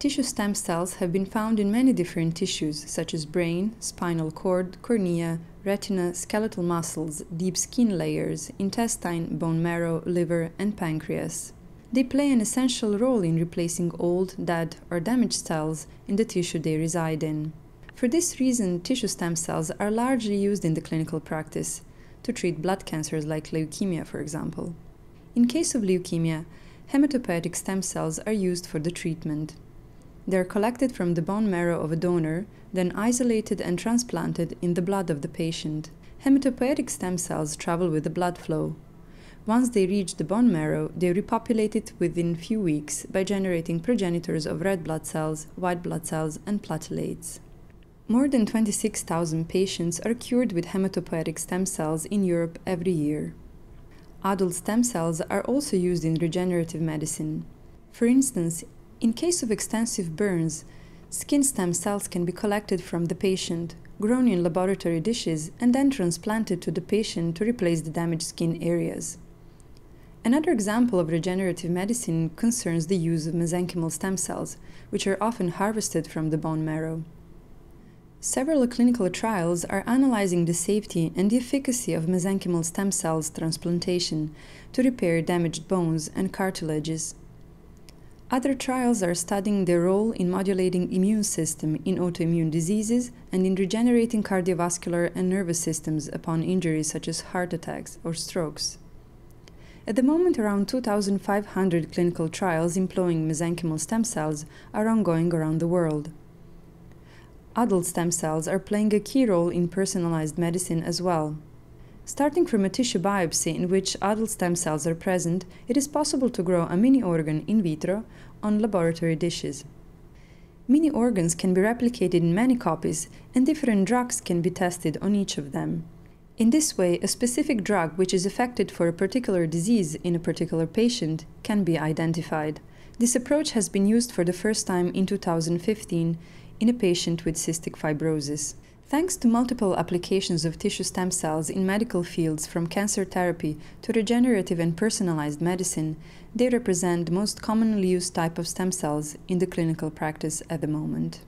Tissue stem cells have been found in many different tissues, such as brain, spinal cord, cornea, retina, skeletal muscles, deep skin layers, intestine, bone marrow, liver, and pancreas. They play an essential role in replacing old, dead, or damaged cells in the tissue they reside in. For this reason, tissue stem cells are largely used in the clinical practice to treat blood cancers like leukemia, for example. In case of leukemia, hematopoietic stem cells are used for the treatment. They are collected from the bone marrow of a donor, then isolated and transplanted in the blood of the patient. Hematopoietic stem cells travel with the blood flow. Once they reach the bone marrow, they repopulate it within few weeks by generating progenitors of red blood cells, white blood cells, and platelets. More than 26,000 patients are cured with hematopoietic stem cells in Europe every year. Adult stem cells are also used in regenerative medicine. For instance, in case of extensive burns, skin stem cells can be collected from the patient, grown in laboratory dishes, and then transplanted to the patient to replace the damaged skin areas. Another example of regenerative medicine concerns the use of mesenchymal stem cells, which are often harvested from the bone marrow. Several clinical trials are analyzing the safety and the efficacy of mesenchymal stem cells transplantation to repair damaged bones and cartilages. Other trials are studying their role in modulating immune system in autoimmune diseases and in regenerating cardiovascular and nervous systems upon injuries such as heart attacks or strokes. At the moment, around 2,500 clinical trials employing mesenchymal stem cells are ongoing around the world. Adult stem cells are playing a key role in personalized medicine as well. Starting from a tissue biopsy in which adult stem cells are present, it is possible to grow a mini organ in vitro on laboratory dishes. Mini organs can be replicated in many copies, and different drugs can be tested on each of them. In this way, a specific drug which is effective for a particular disease in a particular patient can be identified. This approach has been used for the first time in 2015 in a patient with cystic fibrosis. Thanks to multiple applications of tissue stem cells in medical fields from cancer therapy to regenerative and personalized medicine, they represent the most commonly used type of stem cells in the clinical practice at the moment.